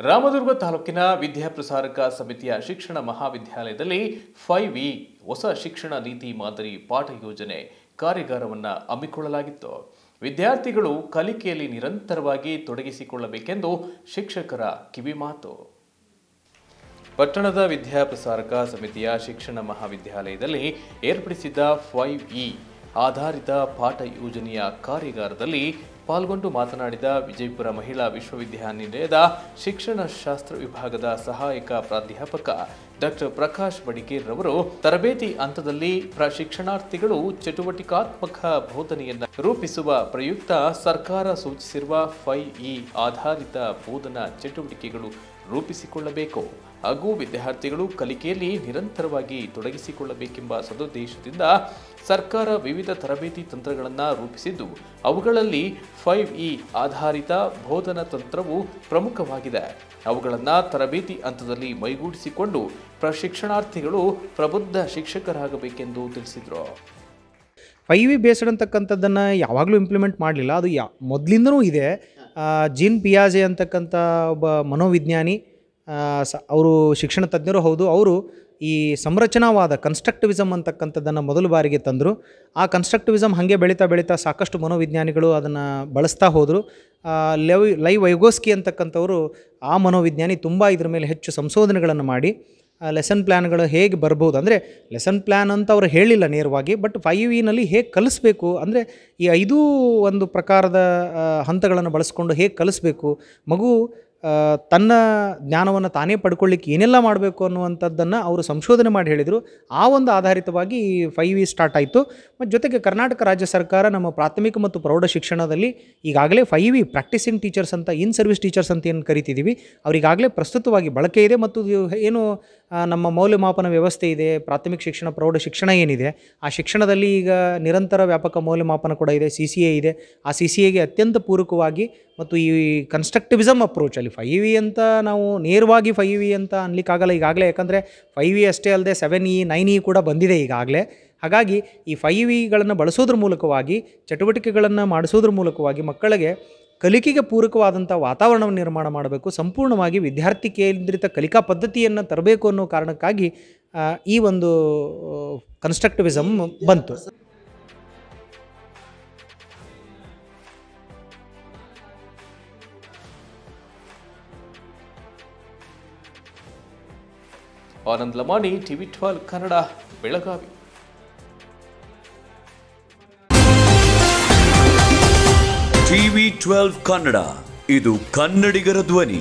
ರಾಮದುರ್ಗ ತಾಲೂಕಿನ ವಿದ್ಯಾಪ್ರಸಾರಕ ಸಮಿತಿಯ ಶಿಕ್ಷಣ ಮಹಾವಿದ್ಯಾಲಯದಲ್ಲಿ ಫೈವ್ ಇ ಹೊಸ ಶಿಕ್ಷಣ ನೀತಿ ಮಾದರಿ ಪಾಠ ಯೋಜನೆ ಕಾರ್ಯಾಗಾರವನ್ನು ಹಮ್ಮಿಕೊಳ್ಳಲಾಗಿತ್ತು. ವಿದ್ಯಾರ್ಥಿಗಳು ಕಲಿಕೆಯಲ್ಲಿ ನಿರಂತರವಾಗಿ ತೊಡಗಿಸಿಕೊಳ್ಳಬೇಕೆಂದು ಶಿಕ್ಷಕರ ಕಿವಿಮಾತು ಪಟ್ಟಣದ ವಿದ್ಯಾಪ್ರಸಾರಕ ಸಮಿತಿಯ ಶಿಕ್ಷಣ ಮಹಾವಿದ್ಯಾಲಯದಲ್ಲಿ ಏರ್ಪಡಿಸಿದ್ದ ಫೈವ್ ಇ ಆಧಾರಿತ ಪಾಠ ಯೋಜನೆಯ ಕಾರ್ಯಾಗಾರದಲ್ಲಿ ಪಾಲ್ಗೊಂಡು ಮಾತನಾಡಿದ ವಿಜಯಪುರ ಮಹಿಳಾ ವಿಶ್ವವಿದ್ಯಾನಿಲಯದ ಶಿಕ್ಷಣ ಶಾಸ್ತ್ರ ವಿಭಾಗದ ಸಹಾಯಕ ಪ್ರಾಧ್ಯಾಪಕ ಡಾಕ್ಟರ್ ಪ್ರಕಾಶ್ ಬಡಿಗೇರ್ ರವರು ತರಬೇತಿ ಹಂತದಲ್ಲಿ ಪ್ರಶಿಕ್ಷಣಾರ್ಥಿಗಳು ಚಟುವಟಿಕಾತ್ಮಕ ಬೋಧನೆಯನ್ನು ರೂಪಿಸುವ ಪ್ರಯುಕ್ತ ಸರ್ಕಾರ ಸೂಚಿಸಿರುವ ಫೈ ಇ ಆಧಾರಿತ ಬೋಧನಾ ಚಟುವಟಿಕೆಗಳು ರೂಪಿಸಿಕೊಳ್ಳಬೇಕು. ಹಾಗೂ ವಿದ್ಯಾರ್ಥಿಗಳು ಕಲಿಕೆಯಲ್ಲಿ ನಿರಂತರವಾಗಿ ತೊಡಗಿಸಿಕೊಳ್ಳಬೇಕೆಂಬ ಸದುದ್ದೇಶದಿಂದ ಸರ್ಕಾರ ವಿವಿಧ ತರಬೇತಿ ತಂತ್ರಗಳನ್ನು ರೂಪಿಸಿದ್ದು, ಅವುಗಳಲ್ಲಿ ಫೈವ್ ಇ ಆಧಾರಿತ ಬೋಧನಾ ತಂತ್ರವು ಪ್ರಮುಖವಾಗಿದೆ. ಅವುಗಳನ್ನು ತರಬೇತಿ ಹಂತದಲ್ಲಿ ಮೈಗೂಡಿಸಿಕೊಂಡು ಪ್ರಶಿಕ್ಷಣಾರ್ಥಿಗಳು ಪ್ರಬುದ್ಧ ಶಿಕ್ಷಕರಾಗಬೇಕೆಂದು ತಿಳಿಸಿದರು. ಫೈವ್ ವಿ ಬೇಸ್ಡ್ ಅಂತಕ್ಕಂಥದ್ದನ್ನು ಯಾವಾಗಲೂ ಇಂಪ್ಲಿಮೆಂಟ್ ಮಾಡಲಿಲ್ಲ. ಅದು ಯಾ, ಮೊದಲಿಂದನೂ ಇದೆ. ಜೀನ್ ಪಿಯಾಜೆ ಅಂತಕ್ಕಂಥ ಒಬ್ಬ ಮನೋವಿಜ್ಞಾನಿ ಅವರು ಶಿಕ್ಷಣ ತಜ್ಞರು ಹೌದು, ಅವರು ಈ ಸಂರಚನಾವಾದ ಕನ್ಸ್ಟ್ರಕ್ಟಿವಿಸಮ್ ಅಂತಕ್ಕಂಥದ್ದನ್ನು ಮೊದಲು ಬಾರಿಗೆ ತಂದರು. ಆ ಕನ್ಸ್ಟ್ರಕ್ಟಿವಿಸಮ್ ಹಾಗೆ ಬೆಳೀತಾ ಬೆಳೀತಾ ಸಾಕಷ್ಟು ಮನೋವಿಜ್ಞಾನಿಗಳು ಅದನ್ನು ಬಳಸ್ತಾ ಹೋದರು. ಲೈವ್ ಲೈವ್ ವೈಗೋಸ್ಕಿ ಅಂತಕ್ಕಂಥವರು ಆ ಮನೋವಿಜ್ಞಾನಿ ತುಂಬ ಇದ್ರ ಮೇಲೆ ಹೆಚ್ಚು ಸಂಶೋಧನೆಗಳನ್ನು ಮಾಡಿ ಲೆಸನ್ ಪ್ಲ್ಯಾನ್ಗಳು ಹೇಗೆ ಬರ್ಬೋದು ಅಂದರೆ ಲೆಸನ್ ಪ್ಲ್ಯಾನ್ ಅಂತ ಅವರು ಹೇಳಿಲ್ಲ ನೇರವಾಗಿ ಬಟ್ ಫೈವ್ ಇನಲ್ಲಿ ಹೇಗೆ ಕಲಿಸ್ಬೇಕು ಅಂದರೆ, ಈ ಐದೂ ಒಂದು ಪ್ರಕಾರದ ಹಂತಗಳನ್ನು ಬಳಸ್ಕೊಂಡು ಹೇಗೆ ಕಲಿಸ್ಬೇಕು, ಮಗು ತನ್ನ ಜ್ಞಾನವನ್ನು ತಾನೇ ಪಡ್ಕೊಳ್ಳಿಕ್ಕೆ ಏನೆಲ್ಲ ಮಾಡಬೇಕು ಅನ್ನುವಂಥದ್ದನ್ನು ಅವರು ಸಂಶೋಧನೆ ಮಾಡಿ ಹೇಳಿದರು. ಆ ಒಂದು ಆಧಾರಿತವಾಗಿ ಫೈವ್ ಇ ಸ್ಟಾರ್ಟ್ ಆಯಿತು. ಮತ್ತು ಜೊತೆಗೆ ಕರ್ನಾಟಕ ರಾಜ್ಯ ಸರ್ಕಾರ ನಮ್ಮ ಪ್ರಾಥಮಿಕ ಮತ್ತು ಪ್ರೌಢ ಶಿಕ್ಷಣದಲ್ಲಿ ಈಗಾಗಲೇ ಫೈವ್ ಇ ಪ್ರಾಕ್ಟೀಸಿಂಗ್ ಟೀಚರ್ಸ್ ಅಂತ ಇನ್ ಸರ್ವಿಸ್ ಟೀಚರ್ಸ್ ಅಂತ ಏನು ಕರಿತಿದ್ದೀವಿ ಅವರಿಗಾಗಲೇ ಪ್ರಸ್ತುತವಾಗಿ ಬಳಕೆ ಇದೆ ಮತ್ತು ಏನು ನಮ್ಮ ಮೌಲ್ಯಮಾಪನ ವ್ಯವಸ್ಥೆ ಇದೆ, ಪ್ರಾಥಮಿಕ ಶಿಕ್ಷಣ, ಪ್ರೌಢ ಶಿಕ್ಷಣ ಏನಿದೆ, ಆ ಶಿಕ್ಷಣದಲ್ಲಿ ಈಗ ನಿರಂತರ ವ್ಯಾಪಕ ಮೌಲ್ಯಮಾಪನ ಕೂಡ ಇದೆ ಸಿ ಸಿ ಎ ಇದೆ. ಆ ಸಿ ಸಿ ಎಗೆ ಅತ್ಯಂತ ಪೂರಕವಾಗಿ ಮತ್ತು ಈ ಕನ್ಸ್ಟ್ರಕ್ಟಿವಿಸಮ್ ಅಪ್ರೋಚಲ್ಲಿ ಫೈವ್ ಇ ಅಂತ ನಾವು ನೇರವಾಗಿ ಫೈವ್ ಇ ಅಂತ ಅನ್ಲಿಕ್ಕಾಗಲ್ಲ ಈಗಾಗಲೇ, ಯಾಕಂದರೆ ಫೈವ್ ಇ ಅಷ್ಟೇ ಅಲ್ಲದೆ ಸೆವೆನ್ ಇ ನೈನ್ ಇ ಕೂಡ ಬಂದಿದೆ ಈಗಾಗಲೇ. ಹಾಗಾಗಿ ಈ ಫೈವ್ ಇಗಳನ್ನು ಬಳಸೋದ್ರ ಮೂಲಕವಾಗಿ, ಚಟುವಟಿಕೆಗಳನ್ನು ಮಾಡಿಸೋದ್ರ ಮೂಲಕವಾಗಿ ಮಕ್ಕಳಿಗೆ ಕಲಿಕೆಗೆ ಪೂರಕವಾದಂಥ ವಾತಾವರಣವನ್ನು ನಿರ್ಮಾಣ ಮಾಡಬೇಕು, ಸಂಪೂರ್ಣವಾಗಿ ವಿದ್ಯಾರ್ಥಿ ಕೇಂದ್ರಿತ ಕಲಿಕಾ ಪದ್ಧತಿಯನ್ನು ತರಬೇಕು ಅನ್ನೋ ಕಾರಣಕ್ಕಾಗಿ ಈ ಒಂದು ಕನ್ಸ್ಟ್ರಕ್ಟಿವಿಸಮ್ ಬಂತು. Anand Lamani, TV twelve Kannada, Belagavi. TV twelve Kannada ಇದು ಕನ್ನಡಿಗರ ಧ್ವನಿ.